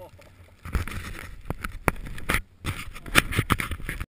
Oh.